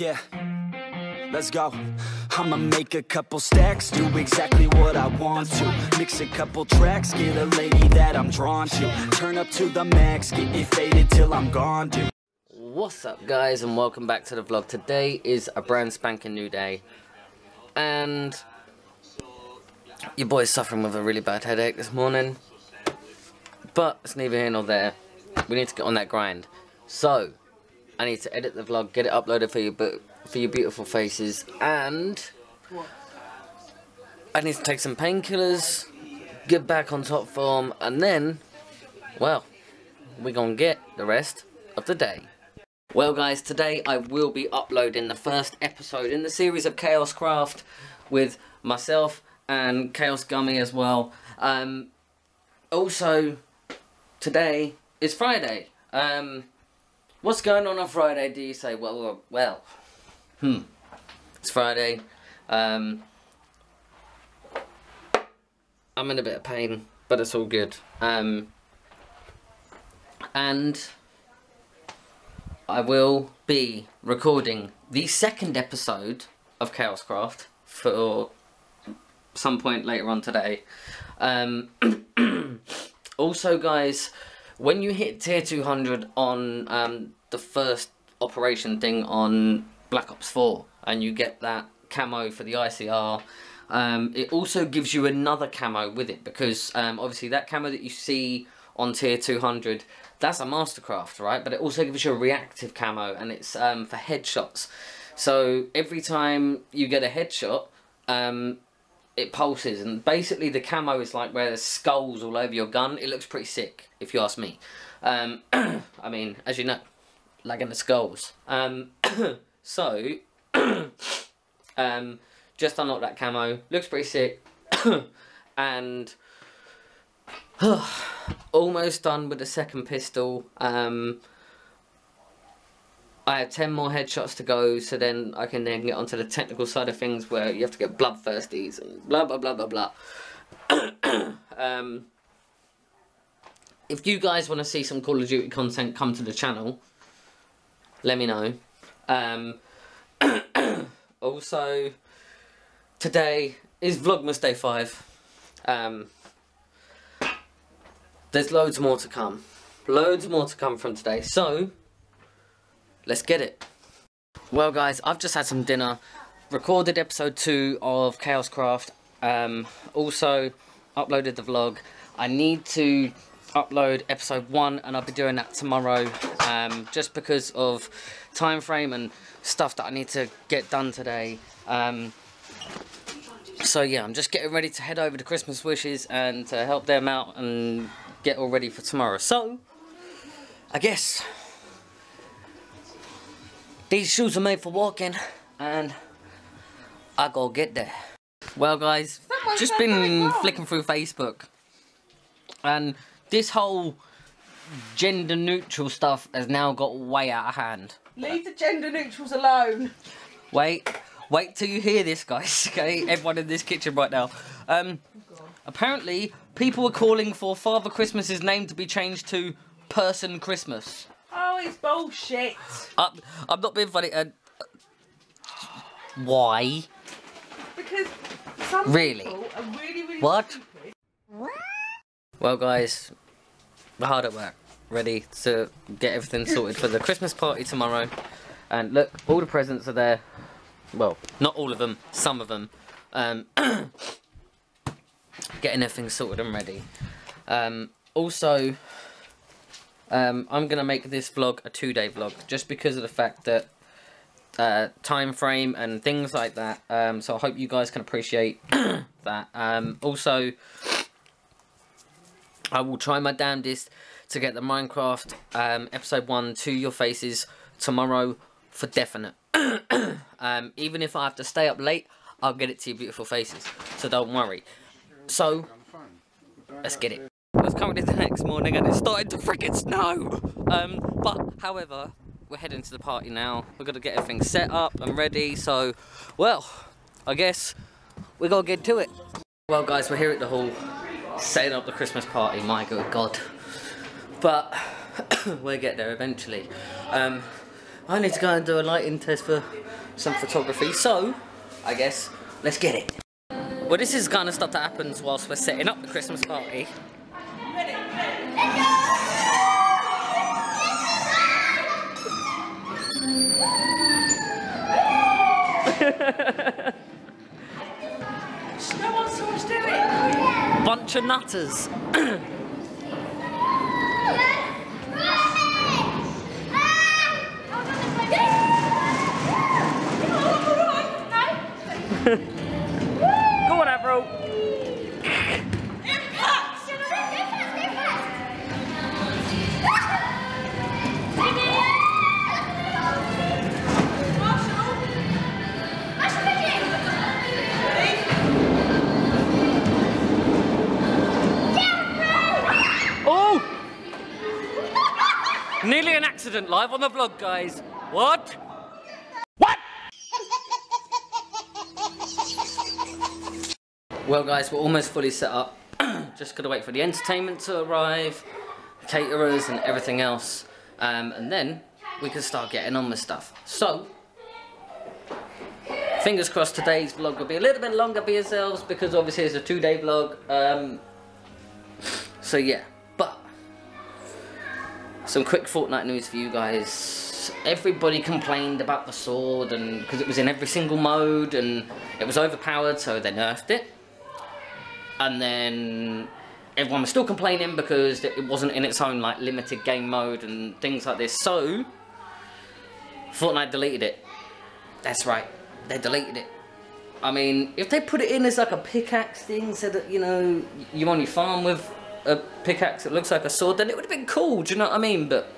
Yeah, let's go. I'ma make a couple stacks, do exactly what I want to. Mix a couple tracks, get a lady that I'm drawn to. Turn up to the max, get me faded till I'm gone, dude. What's up guys and welcome back to the vlog. Today is a brand spanking new day and your boy's suffering with a really bad headache this morning but it's neither here nor there. We need to get on that grind. So I need to edit the vlog, get it uploaded for you but for your beautiful faces and I need to take some painkillers, get back on top form and then well we're gonna get the rest of the day. Well guys, today I will be uploading the first episode in the series of Chaos Craft with myself and Chaos Gummy as well. Um, also, today is Friday. Um, what's going on on Friday, do you say? Well, well, well. Hmm. It's Friday. Um, I'm in a bit of pain, but it's all good. Um, and I will be recording the second episode of Chaos Craft for some point later on today. Um, also, guys, when you hit tier 200 on um, the first operation thing on Black Ops 4 and you get that camo for the ICR, um, it also gives you another camo with it because um, obviously that camo that you see on tier 200 that's a mastercraft right but it also gives you a reactive camo and it's um, for headshots so every time you get a headshot um, it pulses and basically the camo is like where there's skulls all over your gun. It looks pretty sick if you ask me. Um, I mean as you know lagging the skulls. Um, so um, just unlock that camo. Looks pretty sick. And almost done with the second pistol. Um, I have 10 more headshots to go, so then I can then get onto the technical side of things where you have to get bloodthirsties and blah blah blah blah blah. um, if you guys want to see some Call of Duty content come to the channel, let me know. Um, also, today is Vlogmas Day 5. Um, there's loads more to come. Loads more to come from today. So, let's get it. Well guys, I've just had some dinner. Recorded episode 2 of Chaos Craft. Um, also, uploaded the vlog. I need to upload episode 1 and I'll be doing that tomorrow. Um, just because of time frame and stuff that I need to get done today. Um, so yeah, I'm just getting ready to head over to Christmas Wishes and to help them out and get all ready for tomorrow. So, I guess these shoes are made for walking and I go get there. Well guys, just been flicking through Facebook and this whole gender neutral stuff has now got way out of hand. Leave the gender neutrals alone. Wait, wait till you hear this guys, okay? Everyone in this kitchen right now. Um, apparently people are calling for Father Christmas's name to be changed to Person Christmas. Oh, it's bullshit. I'm, I'm not being funny. Uh, why? Because some Really? people are really, really What? stupid. Well, guys, we're hard at work, ready to get everything sorted for the Christmas party tomorrow. And look, all the presents are there. Well, not all of them, some of them. Um, getting everything sorted and ready. Um, also, um, I'm going to make this vlog a two-day vlog, just because of the fact that uh, time frame and things like that. Um, so I hope you guys can appreciate that. Um, also, I will try my damnedest to get the Minecraft um, episode 1 to your faces tomorrow for definite. um, even if I have to stay up late, I'll get it to your beautiful faces. So don't worry. So, let's get it. It was currently the next morning and it started to freaking snow. Um, but, however, we're heading to the party now. We've got to get everything set up and ready. So, well, I guess we got to get to it. Well, guys, we're here at the hall, setting up the Christmas party. My good God, but we'll get there eventually. Um, I need to go and do a lighting test for some photography, so I guess let's get it. Well, this is kind of stuff that happens whilst we're setting up the Christmas party. Bunch of nutters. Accident live on the vlog, guys. What? What? Well, guys, we're almost fully set up. Just gotta wait for the entertainment to arrive, caterers, and everything else. Um, and then we can start getting on with stuff. So, fingers crossed today's vlog will be a little bit longer for yourselves because obviously it's a two day vlog. Um, so, yeah, some quick Fortnite news for you guys. Everybody complained about the sword and because it was in every single mode and it was overpowered, so they nerfed it. And then everyone was still complaining because it wasn't in its own like limited game mode and things like this. So Fortnite deleted it. That's right, they deleted it. I mean, if they put it in as like a pickaxe thing, so that you know you only farm with a pickaxe that looks like a sword, then it would have been cool. Do you know what I mean? But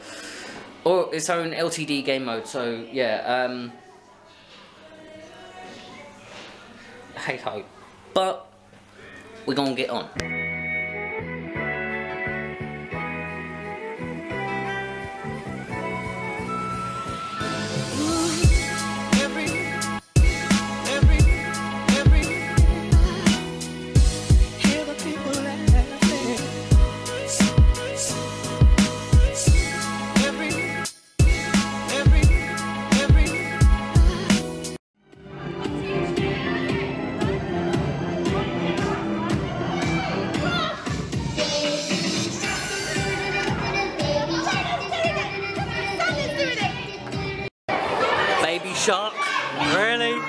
or its own LTM game mode. So yeah, um, hey ho. But we're gonna get on. Really?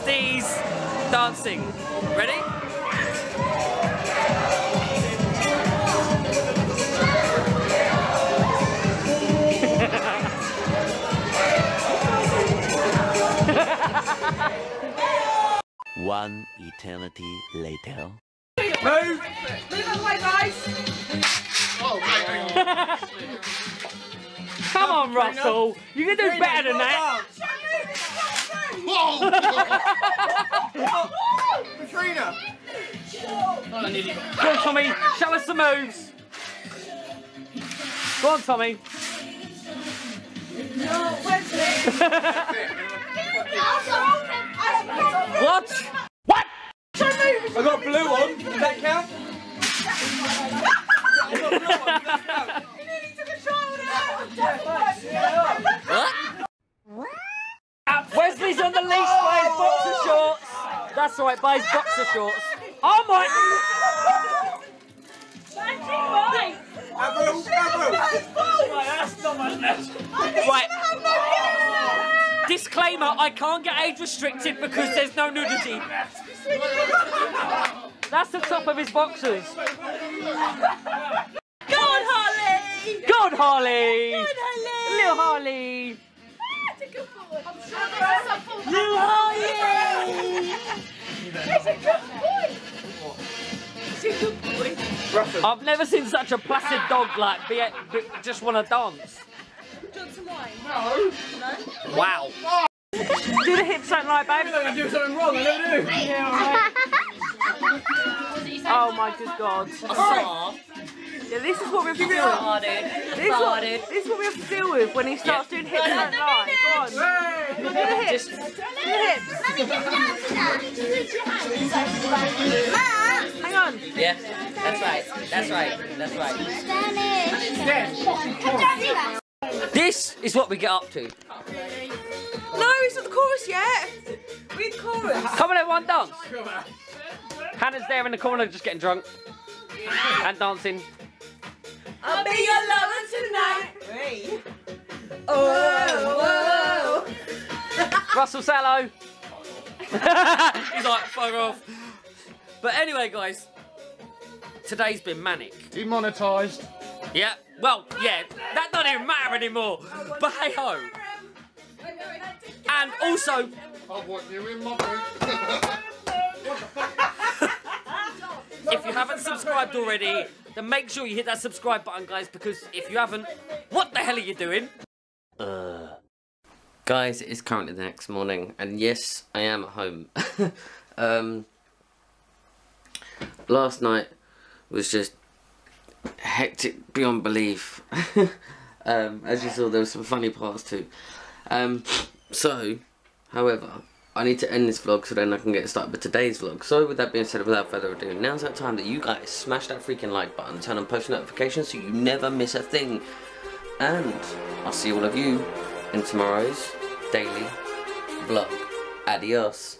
60s dancing. Ready? One eternity later. Move! Move out way, guys! Come on, Russell! You can do better than that! Katrina! Go on, Tommy. Show us the moves. Go on, Tommy. What? What? I got blue on. Does that count? I got blue on. Does that count? What? Uh, Wesley's on the leash by his boxer shorts. That's right, by his boxer shorts. Oh my! Avril, Avril. Right, that's not my. Right. Disclaimer: I can't get age restricted because there's no nudity. That's the top of his boxers. Go on, Harley! Go on, Harley. Good, Harley! Little Harley. Ah, that's a I've never seen such a placid dog like be, be, just want to dance. Do you want some wine? No. No? Wow. Do the hips don't lie, babe. I do something wrong, I never do. Oh my good god. Yeah, this is what we have to deal with. This what, this is what we have to deal with when he starts doing hips don't. Go on. Do the hips. Do the hips. Hang on. Yeah, that's right. That's right. That's right. This is what we get up to. No, it's not the chorus yet. Read the chorus. Come on, everyone, dance. Hannah's there in the corner just getting drunk and dancing. I'll be your lover tonight. Hey. Oh, whoa. Russell Sallow. He's like, fuck off. But anyway, guys, today's been manic. Demonetised. Yeah, well, yeah, that doesn't even matter anymore. But hey ho. And also, I want you in my if you haven't subscribed already, then make sure you hit that subscribe button, guys, because if you haven't, what the hell are you doing? Uh, guys, it's currently the next morning, and yes, I am at home. um, last night was just hectic beyond belief. um, as you saw, there were some funny parts too. Um, so, however, I need to end this vlog so then I can get started with today's vlog. So, with that being said, without further ado, now's that time that you guys smash that freaking like button, turn on post notifications so you never miss a thing. And I'll see all of you in tomorrow's daily vlog. Adios.